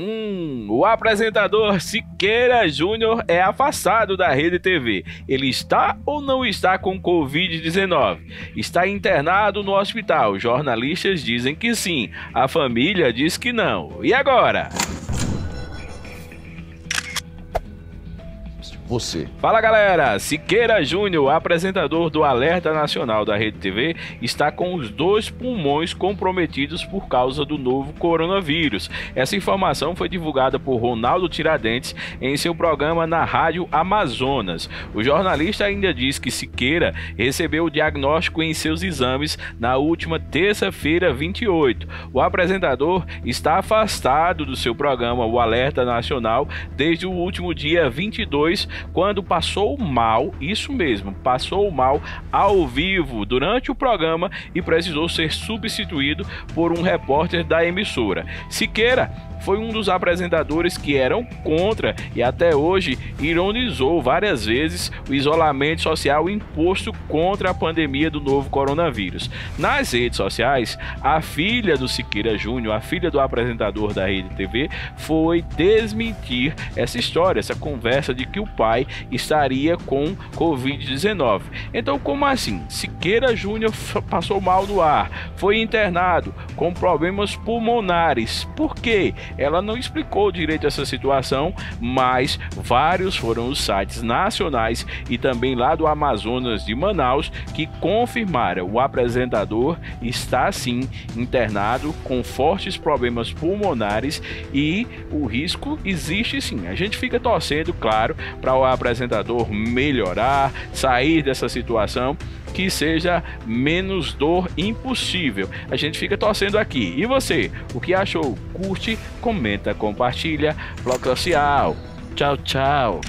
Hum, o apresentador Siqueira Júnior é afastado da Rede TV. Ele está ou não está com Covid-19? Está internado no hospital. Jornalistas dizem que sim. A família diz que não. E agora? Você. Fala galera, Siqueira Júnior, apresentador do Alerta Nacional da Rede TV, está com os dois pulmões comprometidos por causa do novo coronavírus. Essa informação foi divulgada por Ronaldo Tiradentes em seu programa na Rádio Amazonas. O jornalista ainda diz que Siqueira recebeu o diagnóstico em seus exames na última terça-feira 28. O apresentador está afastado do seu programa O Alerta Nacional desde o último dia 22 quando passou mal, isso mesmo, passou mal ao vivo durante o programa e precisou ser substituído por um repórter da emissora. Siqueira foi um dos apresentadores que eram contra e até hoje ironizou várias vezes o isolamento social imposto contra a pandemia do novo coronavírus. Nas redes sociais, a filha do Siqueira Júnior, a filha do apresentador da Rede TV, foi desmentir essa história, essa conversa de que o pai estaria com Covid-19. Então, como assim? Siqueira Júnior passou mal no ar, foi internado com problemas pulmonares. Por quê? Ela não explicou direito essa situação, mas vários foram os sites nacionais e também lá do Amazonas de Manaus que confirmaram o apresentador está sim internado com fortes problemas pulmonares e o risco existe sim. A gente fica torcendo, claro, para o apresentador melhorar, sair dessa situação que seja menos dor impossível. A gente fica torcendo aqui. E você, o que achou? Curte, comenta, compartilha, blog social. Tchau, tchau.